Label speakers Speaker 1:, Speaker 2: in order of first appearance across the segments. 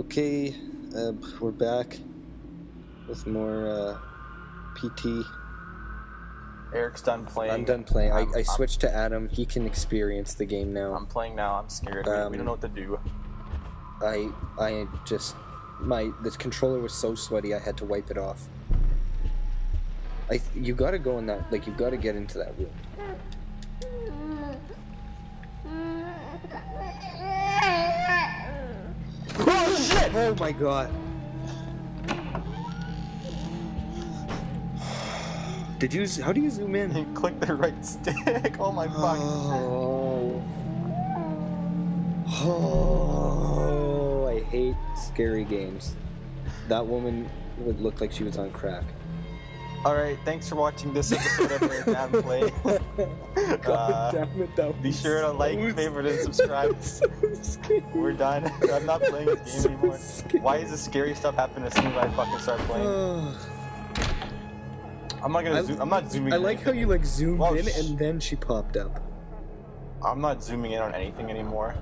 Speaker 1: Okay, uh, we're back with more uh, PT.
Speaker 2: Eric's done playing.
Speaker 1: I'm done playing. I,
Speaker 2: I'm-
Speaker 1: I
Speaker 2: I'm-
Speaker 1: switched to Adam. He can experience the game now.
Speaker 2: I'm playing now. I'm scared. We- we
Speaker 1: Um,
Speaker 2: don't know what to do.
Speaker 1: I I just my the controller was so sweaty I had to wipe it off. I you got to go in that like you got to get into that room.
Speaker 2: Oh!
Speaker 1: My god. Did you how do you zoom in?
Speaker 2: He click the right stick. Oh my fuck.
Speaker 1: Oh. Oh, I hate scary games. That woman would look like she was on crack.
Speaker 2: All right. Thanks for watching this episode of Eric and Adam Play.
Speaker 1: God damn it, that
Speaker 2: Be sure to like,
Speaker 1: so
Speaker 2: favorite, and subscribe.
Speaker 1: so.
Speaker 2: We're done. I'm not playing this game anymore. Why is this scary stuff happening as soon as I fucking start playing? I'm not gonna
Speaker 1: I-
Speaker 2: zoom. I'm not zooming.
Speaker 1: I like how you like zoomed
Speaker 2: Well,
Speaker 1: in and then she popped up.
Speaker 2: I'm not zooming in on anything anymore.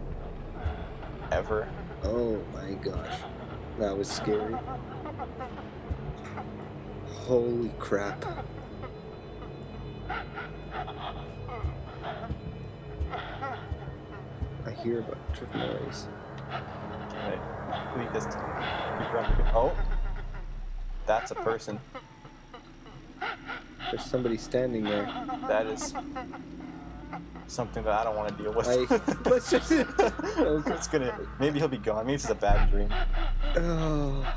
Speaker 2: Ever.
Speaker 1: Oh my gosh. That was scary. Holy crap. I hear a bunch of noise.
Speaker 2: Delete this. Keep running. Oh. That's a person.
Speaker 1: There's somebody standing there.
Speaker 2: That is something that I don't want to deal with.
Speaker 1: I let's just okay.
Speaker 2: it's gonna. Maybe he'll be gone. Maybe it's a bad dream.
Speaker 1: Oh.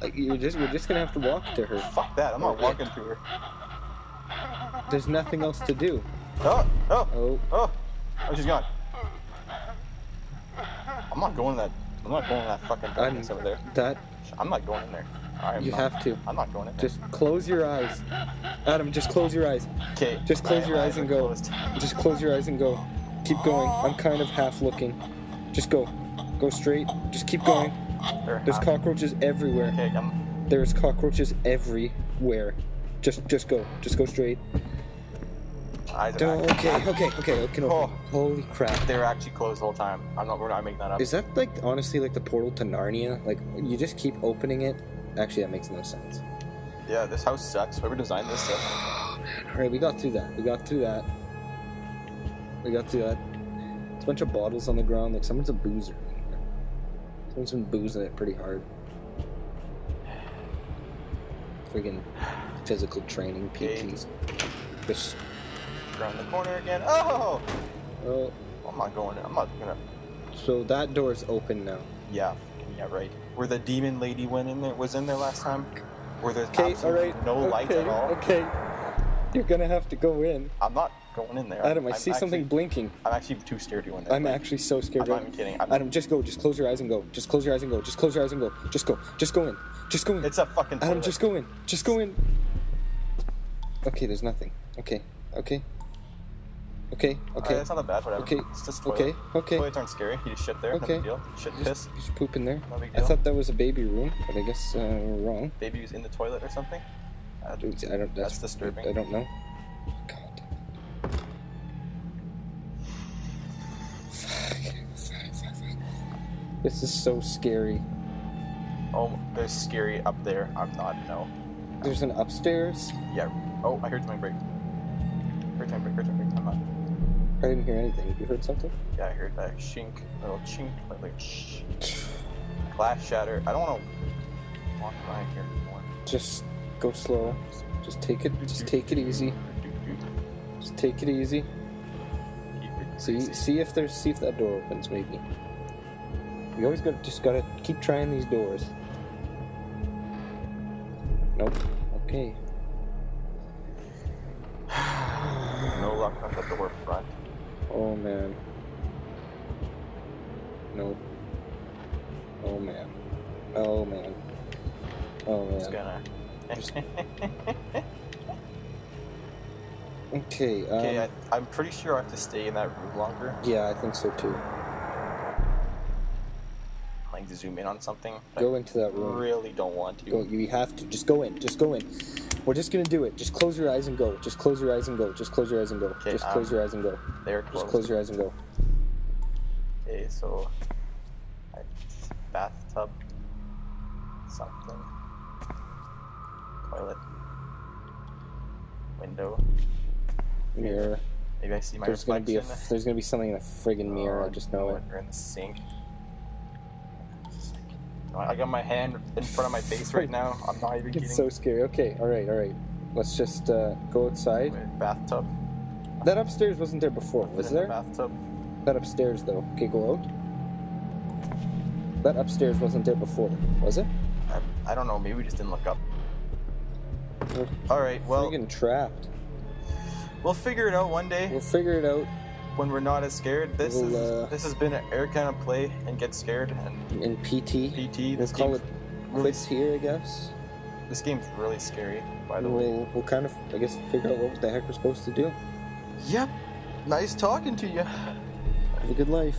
Speaker 1: Like you're just we're just gonna have to walk to her.
Speaker 2: Fuck that. I'm not walking to her.
Speaker 1: There's nothing else to do.
Speaker 2: Oh, oh,
Speaker 1: Oh,
Speaker 2: oh. Oh, she's gone. I'm not going that. I'm not going that fucking darkness over there.
Speaker 1: that
Speaker 2: I'm not going in there. I
Speaker 1: you
Speaker 2: not.
Speaker 1: have to.
Speaker 2: I'm not going in there.
Speaker 1: Just close your eyes. Adam, just close your eyes.
Speaker 2: okay.
Speaker 1: just close
Speaker 2: my
Speaker 1: your eyes and go.
Speaker 2: closed.
Speaker 1: Just close your eyes and go. Keep going. I'm kind of half looking. Just go. Go straight. Just keep going.
Speaker 2: They're
Speaker 1: There's cockroaches everywhere.
Speaker 2: Okay, I'm.
Speaker 1: There's cockroaches everywhere. Just just go. Just go straight. Don't, okay, okay, okay, okay.
Speaker 2: Oh.
Speaker 1: Holy crap.
Speaker 2: They were actually closed the whole time. I'm not. We're not making that up.
Speaker 1: Is that like honestly like the portal to Narnia? Like you just keep opening it. Actually, that makes no sense.
Speaker 2: Yeah, this house sucks. Whoever designed this stuff.
Speaker 1: All right, we got through that. We got through that. We got through that. It's a bunch of bottles on the ground. Like someone's a boozer. In here. Someone's been boozing it pretty hard. Friggin' physical training PTs. Just
Speaker 2: Around the corner again. Oh!
Speaker 1: oh,
Speaker 2: I'm not going. In. I'm not gonna.
Speaker 1: so that door's open now.
Speaker 2: Yeah. Yeah. Right. Where the demon lady went in there was in there last time. Where there's
Speaker 1: Okay, all right.
Speaker 2: no light at all.
Speaker 1: Okay. You're gonna have to go in.
Speaker 2: I'm not going in there.
Speaker 1: Adam, I
Speaker 2: I'm
Speaker 1: see
Speaker 2: actually,
Speaker 1: something blinking.
Speaker 2: I'm actually too scared to go in there.
Speaker 1: I'm
Speaker 2: Like,
Speaker 1: actually so scared.
Speaker 2: I'm
Speaker 1: not
Speaker 2: even kidding. I'm,
Speaker 1: Adam, just go. Just close your eyes and go. Just close your eyes and go. Just close your eyes and go. Just go. Just go in. Just go in.
Speaker 2: it's a fucking.
Speaker 1: Adam,
Speaker 2: toilet.
Speaker 1: just go in. Just go in. Okay, there's nothing. Okay. Okay. Okay.
Speaker 2: Okay,
Speaker 1: Okay.
Speaker 2: that's not that bad. Whatever.
Speaker 1: Okay.
Speaker 2: It's just toilet.
Speaker 1: Okay. Okay.
Speaker 2: Toilets aren't scary. You just shit there. No
Speaker 1: Okay.
Speaker 2: big deal. Shit,
Speaker 1: Just,
Speaker 2: piss.
Speaker 1: just poop in there.
Speaker 2: No big deal.
Speaker 1: I thought that was a baby room, but I guess uh, we're wrong.
Speaker 2: Baby was in the toilet or something. Uh,
Speaker 1: I don't. That's,
Speaker 2: That's disturbing.
Speaker 1: I don't know. This is so scary.
Speaker 2: oh, there's scary up there. I'm not. No.
Speaker 1: There's an upstairs.
Speaker 2: Yeah. Oh, I heard something break. Heard something break. Heard something break. I'm not.
Speaker 1: I didn't hear anything. You heard something?
Speaker 2: Yeah, I heard that shink, little chink, like, like shh. Glass shatter. I don't want to walk by here anymore.
Speaker 1: Just go slow. Just take it. Just take it easy. Just take it easy. See, see if there's, see if that door opens. Maybe. You always got, just gotta keep trying these doors. Nope. Okay.
Speaker 2: No luck on the door front.
Speaker 1: Oh man. Nope. Oh man. Oh man. Oh man.
Speaker 2: Just gonna.
Speaker 1: Okay. Um,
Speaker 2: okay, I, I'm pretty sure I have to stay in that room longer.
Speaker 1: yeah, I think so too.
Speaker 2: Like zoom in on something. I
Speaker 1: Go into that room.
Speaker 2: really don't want to.
Speaker 1: Go. You have to. Just go in. Just go in. We're just gonna do it. Just close your eyes and go. Just close your eyes and go. Just close your eyes and go.
Speaker 2: Okay,
Speaker 1: just close
Speaker 2: um,
Speaker 1: your eyes and go.
Speaker 2: They're
Speaker 1: Just close your eyes and go.
Speaker 2: Okay, so bathtub, something, toilet, window.
Speaker 1: Mirror.
Speaker 2: Maybe I see my
Speaker 1: There's gonna be a there's gonna be something in a friggin' mirror. I
Speaker 2: Oh,
Speaker 1: just know it.
Speaker 2: Or in the sink. I got my hand in front of my face right now. I'm not even kidding.
Speaker 1: It's so scary. Okay, all right, all right. Let's just uh, go outside.
Speaker 2: Wait, bathtub.
Speaker 1: That upstairs wasn't there before, was
Speaker 2: in the
Speaker 1: there?
Speaker 2: bathtub.
Speaker 1: That upstairs though. Okay, go out. That upstairs wasn't there before, was it?
Speaker 2: I, I don't know. Maybe we just didn't look up.
Speaker 1: We're
Speaker 2: All right. Well,
Speaker 1: friggin' trapped.
Speaker 2: we'll figure it out one day
Speaker 1: We'll figure it out
Speaker 2: when we're not as scared. This
Speaker 1: We'll,
Speaker 2: is
Speaker 1: uh,
Speaker 2: this has been an air kind of play and get scared and
Speaker 1: in PT.
Speaker 2: PT.
Speaker 1: We'll
Speaker 2: This
Speaker 1: call
Speaker 2: game,
Speaker 1: it
Speaker 2: really,
Speaker 1: quits here, I guess.
Speaker 2: this game's really scary. By the way.
Speaker 1: we'll we'll kind of I guess figure out what the heck we're supposed to do.
Speaker 2: Yep. Nice talking to you.
Speaker 1: Have a good life.